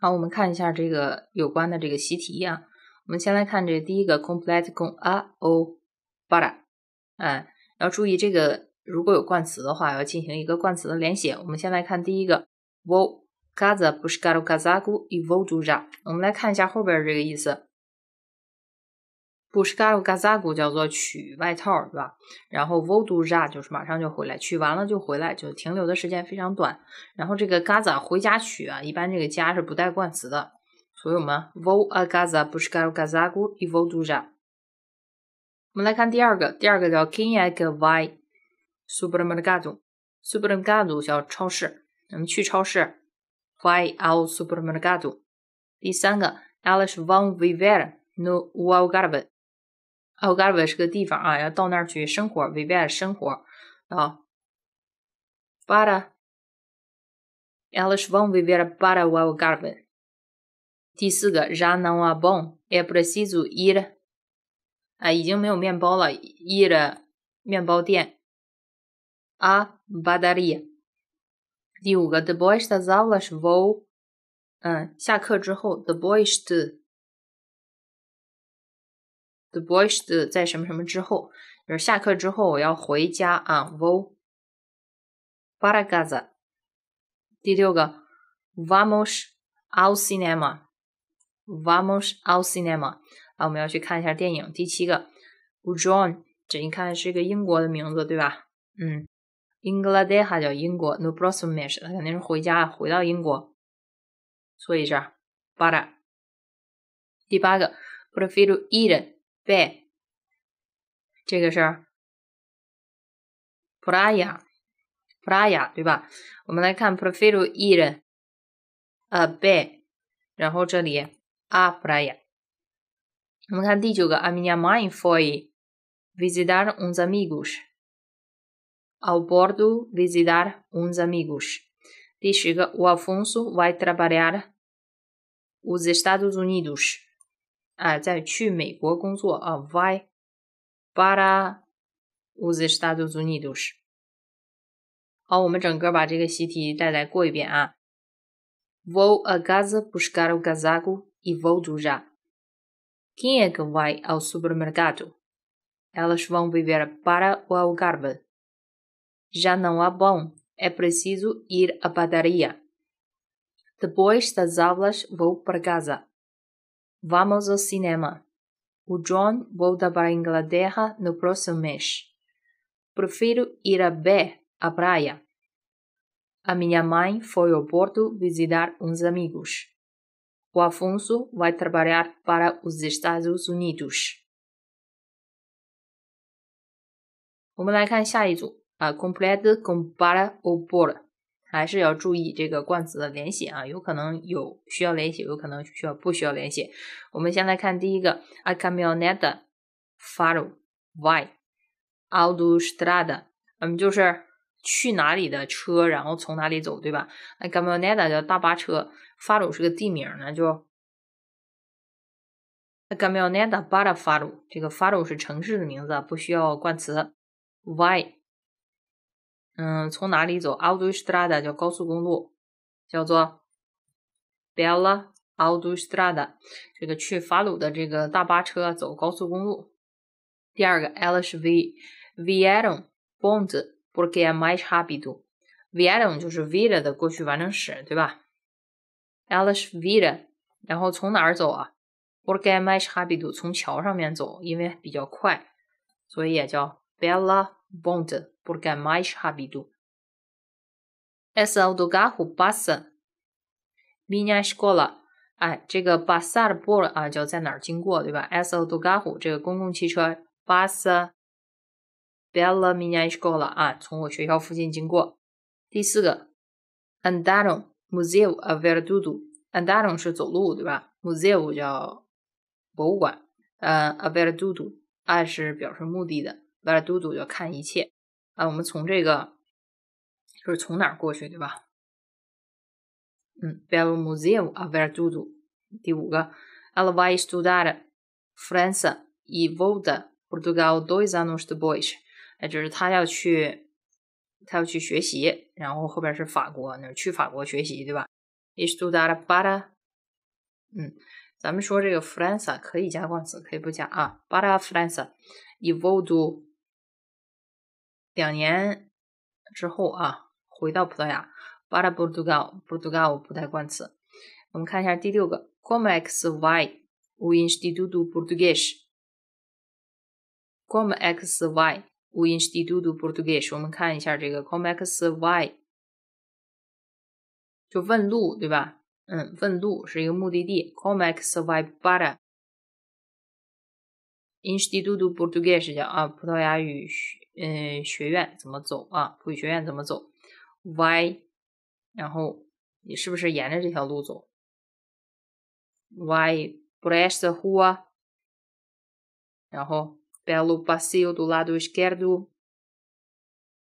好，我们看一下这个有关的这个习题啊。我们先来看这第一个 complete con a o para，哎，要注意这个如果有冠词的话，要进行一个冠词的连写。我们先来看第一个 vou casar buscar o casaco e vou já。我们来看一下后边这个意思。Buscar o casaco 叫做取外套，对吧？然后 VODUJA 就是马上就回来，取完了就回来，就停留的时间非常短。然后这个 casa 回家取啊，一般这个家是不带冠词的。所以我们 vou a casa buscar o casaco e vou já。我们来看第二个，第二个叫 quem é que vai supermercado？supermercado 叫超市，我们去超市，vai ao supermercado。第三个，elas vão viver no u a g a r b e。Algarve 是个地方啊，要到那儿去生活，viver 生活啊。Para elas vão viver para o Algarve。第四个，já não há pão, é preciso ir，啊，已经没有面包了，ir 面包店，a padaria。第五个，depois das aulas vou，嗯，下课之后，depois The boys 在什么什么之后，就是下课之后我要回家啊，vou para casa。第六个，vamos ao cinema。Vamos ao cinema 啊，我们要去看一下电影。第七个，John，这你看是一个英国的名字，对吧？嗯，Inglaterra 叫英国，No próximo mês，他肯定是回家，回到英国。说一下，para。第八个，Prefiro ir be，这个是 praia，praia，对吧？我们来看 Prefiro ir a be，然后这里。à praia. Vamos lá, diga, a minha mãe foi visitar uns amigos. Ao bordo, visitar uns amigos. Diga, o Afonso vai trabalhar os Estados Unidos. Ah, 在去美国工作啊，vai para os Estados Unidos。好，我们整个把这个习题再来过一遍啊。Vou a casa buscar o casaco e volto já. Quem é que vai ao supermercado? Elas vão viver para o Algarve. Já não há pão, é preciso ir à padaria. Depois das aulas vou para casa. Vamos ao cinema. O John volta para a Inglaterra no próximo mês. Prefiro ir a pé à praia. A minha mãe foi ao Porto visitar uns amigos. O Afonso vai trabalhar para os Estados Unidos。我们来看下一组啊，complete com para ou por， 还是要注意这个冠词的连写啊，有可能有需要连写，有可能需要不需要连写。我们先来看第一个，a camioneta faro vai autostrada，嗯，就是去哪里的车，然后从哪里走，对吧？a camioneta 叫大巴车。法鲁是个地名呢，就 Caminhoneta para Faro，这个 Faro 是城市的名字，不需要冠词。，y 嗯，从哪里走？Autostrada 叫高速公路，叫做 Bella Autostrada，这个去法鲁的这个大巴车走高速公路。第二个，Elas vieram bonde porque é mais rápido。Vieram 就是 vira 的过去完成时，对吧？Elas viram，然后从哪儿走啊？Porque é mais rápido，从桥上面走，因为比较快，所以也叫 Bella Bonde porque é mais rápido。Esse autocarro passa minha escola。哎，这个 passar por 啊，叫在哪儿经过，对吧？Esse autocarro 这个公共汽车 passa pela minha escola 啊，从我学校附近经过。第四个，andaram。Museu a ver tudo，andaram 是走路，对吧？Museu 叫博物馆，呃，a ver tudo，a 是表示目的的 ，ver tudo 叫看一切。啊，我们从这个就是从哪儿过去，对吧？嗯，pelo museu 啊，Verdudu。第五个，ela vai estudar França e volta Portugal dois anos depois。哎，就是他要去。他要去学习，然后后边是法国，那去法国学习，对吧？Estudar para 嗯，咱们说这个 França 可以加冠词，可以不加啊。Para França e volto 两年之后啊，回到葡萄牙。Para Portugal，Portugal 不带冠词。我们看一下第六个，Como é que se vai o Instituto Português？Como é que se vai o Instituto Português？我们看一下这个 Como é que se vai，就问路，对吧？嗯，问路是一个目的地。Como é que se vai para Instituto Português？叫啊，葡萄牙语学嗯学院怎么走啊？葡语学院怎么走？Y，然后你是不是沿着这条路走？vai por esta rua，然后 pelo passeio do lado esquerdo，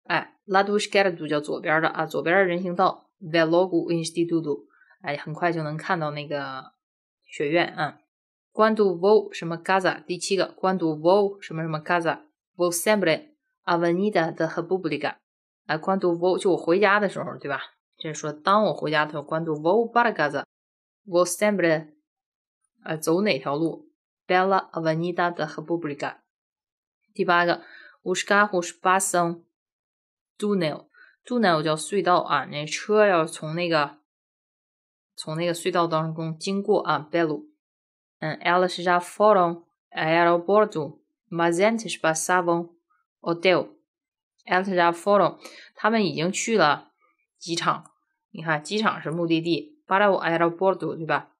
哎，lado esquerdo 叫左边的啊，左边的人行道，vê logo instituto，哎，很快就能看到那个学院啊。Quando vou 什么 Gaza 第七个 quando vou 什么什么 Gaza，vou sempre avenida da república，啊，quando vou 就我回家的时候，对吧？这是说当我回家的时候，quando vou para casa，vou sempre 啊，走哪条路？Bela Avenida da República。第八个，Os carros passam túnel。túnel 叫隧道啊，那车要从那个从那个隧道当中经过啊。Belo。嗯，Elas já foram aeroporto, mas antes passavam hotel。Elas já foram，他们已经去了机场。你看，机场是目的地，para o aeroporto，对吧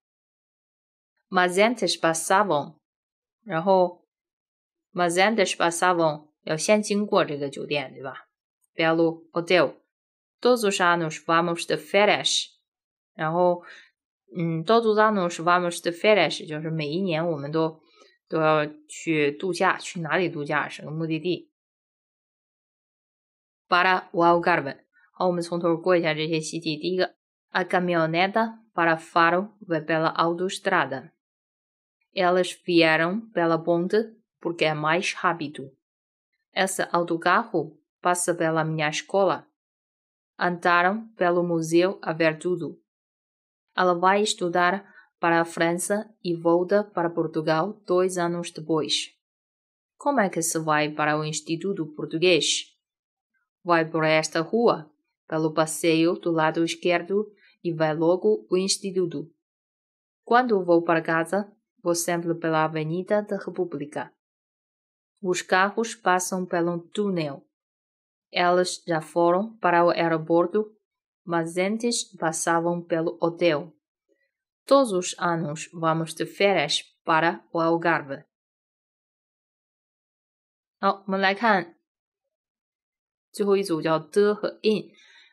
？Mas antes passavam，然后 mas antes passavam 要先经过这个酒店，对吧？Pelo hotel. Todos os anos vamos de férias，然后嗯，todos os anos vamos de férias 就是每一年我们都都要去度假，去哪里度假是个目的地。Para o Algarve，好，我们从头过一下这些习题。第一个，a caminhoneta para Faro vai pela autoestrada。Elas vieram pela ponte porque é mais rápido. Esse autocarro passa pela minha escola. Andaram pelo museu a ver tudo. Ela vai estudar para a França e volta para Portugal dois anos depois. Como é que se vai para o Instituto Português? Vai por esta rua, pelo passeio do lado esquerdo e vai logo o Instituto. Quando vou para casa, vou sempre pela Avenida da República. Os carros passam pelo túnel. Elas já foram para o aeroporto, mas antes passavam pelo hotel. Todos os anos vamos de férias para o Algarve. 好，我们来看最后一组叫的和 in，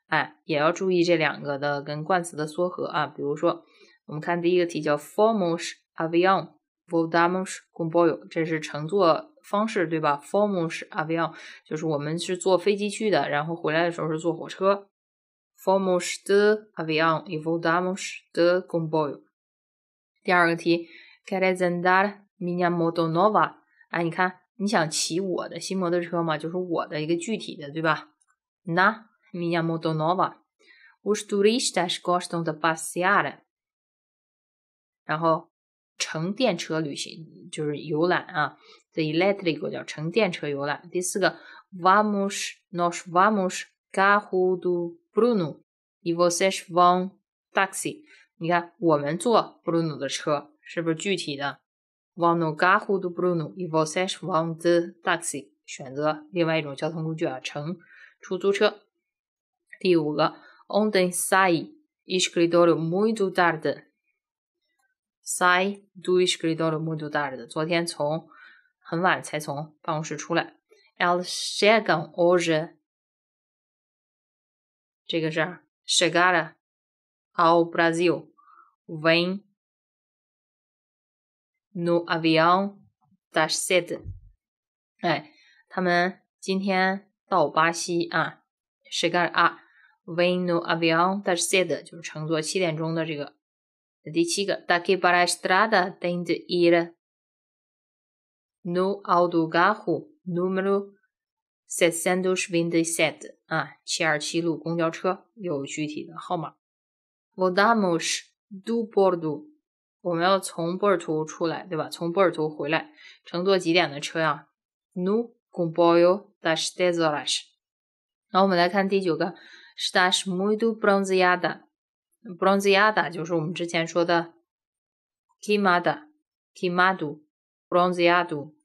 哎，也要注意这两个的跟冠词的缩合啊。比如说，我们看第一个题叫 formos avião voltamos comboio，这是乘坐方式，对吧？formos avião 就是我们是坐飞机去的，然后回来的时候是坐火车。Fomos de avião e voltamos de comboio。第二个题，Queres andar minha moto nova？哎，你看，你想骑我的新摩托车吗？就是我的一个具体的，对吧？Na minha moto nova。Os turistas gostam de passear。然后乘电车旅行就是游览啊，the elétrico 叫乘电车游览。第四个，vamos nós vamos carro do Bruno e vocês vão táxi。你看，我们坐 Bruno 的车，是不是具体的？vão no carro do Bruno e vocês vão de táxi。选择另外一种交通工具啊，乘出租车。第五个，ontem saí escritório muito tarde。Sai do escritório muito tarde。昨天从很晚才从办公室出来。Elas chegam hoje。这个是 chegar ao Brasil。Vem no avião das sete。哎，他们今天到巴西啊。Chegar a vem no avião das sete，就是乘坐七点钟的这个。第七个，daqui para a estrada tem de ir no autocarro número seiscentos vinte sete 啊，七二七路公交车有具体的号码。Voltamos do Porto，我们要从波尔图出来，对吧？从波尔图回来，乘坐几点的车呀？No comboio das dez horas。然后我们来看第九个，Estás muito bronzeada。bronzeada 就是我们之前说的 queimada，queimado，bronzeado。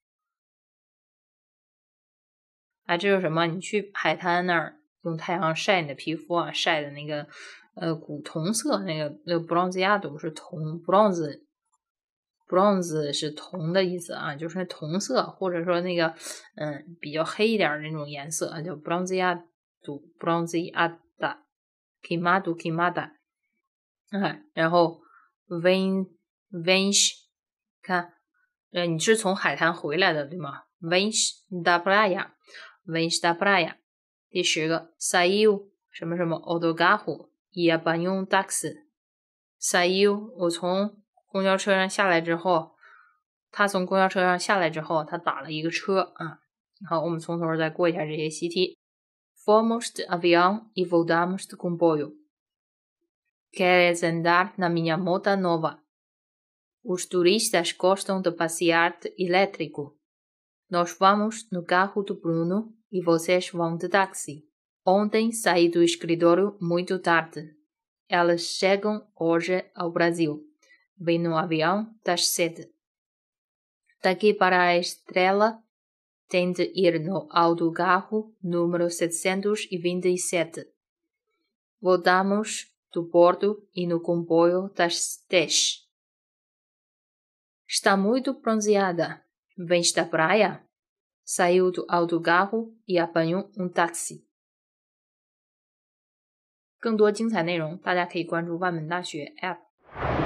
哎，这是什么？你去海滩那儿用太阳晒你的皮肤啊，晒的那个。呃，古铜色那个那个 bronzeado 是铜，bronze，bronze 是铜的意思啊，就是铜色或者说那个嗯比较黑一点那种颜色啊，叫 bronzeado，bronzeada，queimado，queimada，哎，然后 ven vens，看，呃，你是从海滩回来的对吗？vens da praia，vens Venc da praia，第十个 saiu 什么什么 o d o g a r r o 也不用 taxi。saiu，我从公交车上下来之后，他从公交车上下来之后，他打了一个车啊。好，我们从头再过一下这些习题。Fomos de avião e voltamos de comboio. Queres andar na minha moto nova? Os turistas gostam de passear de elétrico. Nós vamos no carro do Bruno e vocês vão de táxi. Ontem saí do escritório muito tarde. Elas chegam hoje ao Brasil. Vem no avião das sete. Daqui para a Estrela, tem de ir no autocarro número 727. Voltamos do porto e no comboio das dez. Está muito bronzeada. Vem da praia? Saiu do autocarro e apanhou um táxi. 更多精彩内容，大家可以关注万本大学 App。